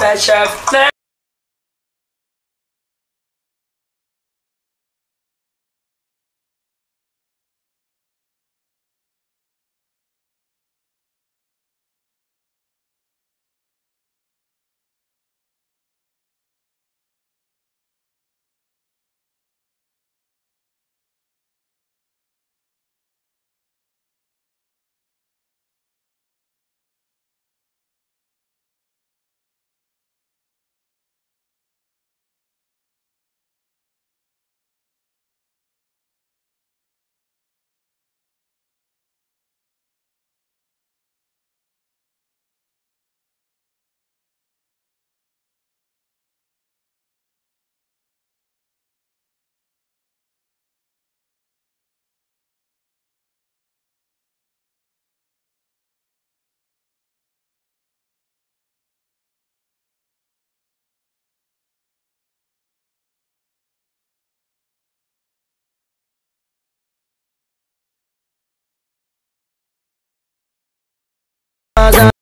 Head chef.